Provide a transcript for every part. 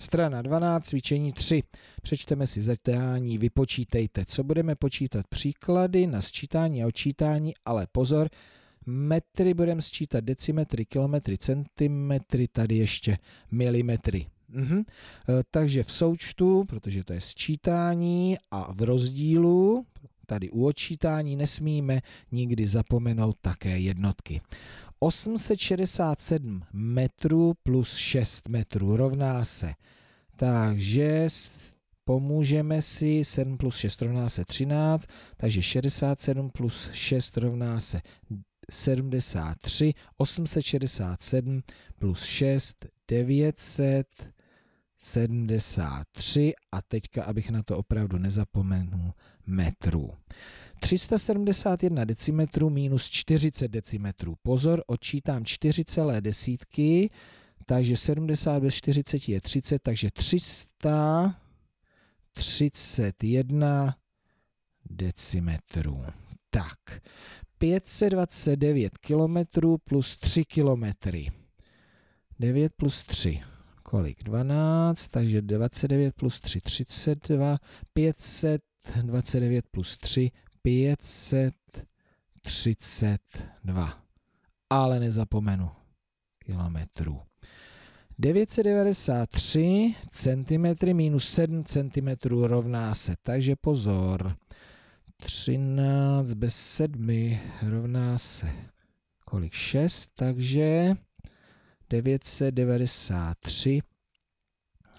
Strana 12, cvičení 3. Přečteme si zadání, vypočítejte. Co budeme počítat? Příklady na sčítání a odčítání, ale pozor, metry budeme sčítat decimetry, kilometry, centimetry, tady ještě milimetry. Mhm. Takže v součtu, protože to je sčítání a v rozdílu, tady u odčítání nesmíme nikdy zapomenout také jednotky. 867 metrů plus 6 metrů rovná se. Takže pomůžeme si, 7 plus 6 rovná se 13, takže 67 plus 6 rovná se 73, 867 plus 6, 973 a teďka, abych na to opravdu nezapomenul, metrů. 371 decimetrů minus 40 decimetrů. Pozor, odčítám 4 celé desítky, takže 70 bez 40 je 30, takže 331 decimetrů. Tak, 529 kilometrů plus 3 kilometry. 9 plus 3, kolik? 12, takže 29 plus 3, 32, 529 plus 3, 532. Ale nezapomenu kilometrů. 993 cm minus 7 cm rovná se, takže pozor. 13 bez 7 rovná se kolik? 6, takže 993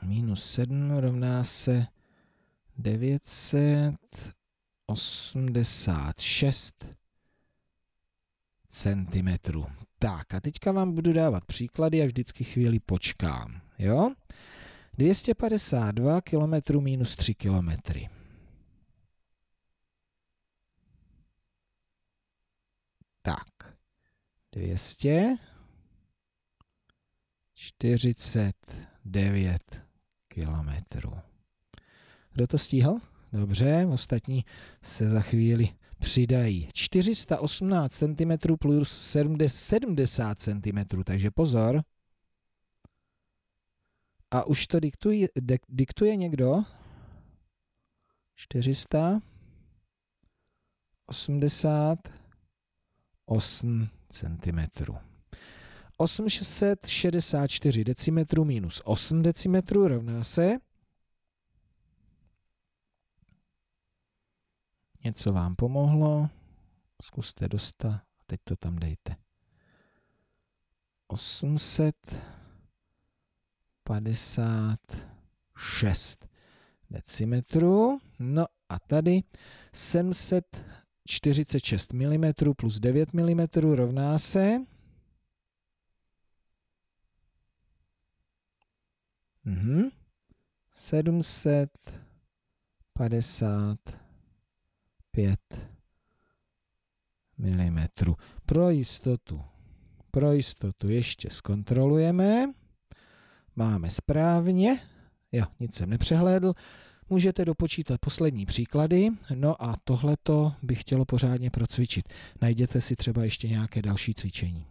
minus 7 rovná se 986 cm. Tak a teďka vám budu dávat příklady a vždycky chvíli počkám. Jo? 252 km minus 3 km. Tak, 249 kilometrů. Kdo to stíhal? Dobře, ostatní se za chvíli přidají 418 cm plus 70 cm, takže pozor. A už to diktuje, diktuje někdo? 488 cm. 864 decimetrů minus 8 decimetrů rovná se něco vám pomohlo, zkuste dostat teď to tam dejte. 856 decimetrů, no a tady 746 mm plus 9 mm rovná se mhm, 750 5 mm. Pro jistotu, pro jistotu ještě zkontrolujeme. Máme správně. Jo, nic jsem nepřehlédl. Můžete dopočítat poslední příklady, no a tohleto bych chtělo pořádně procvičit. Najděte si třeba ještě nějaké další cvičení.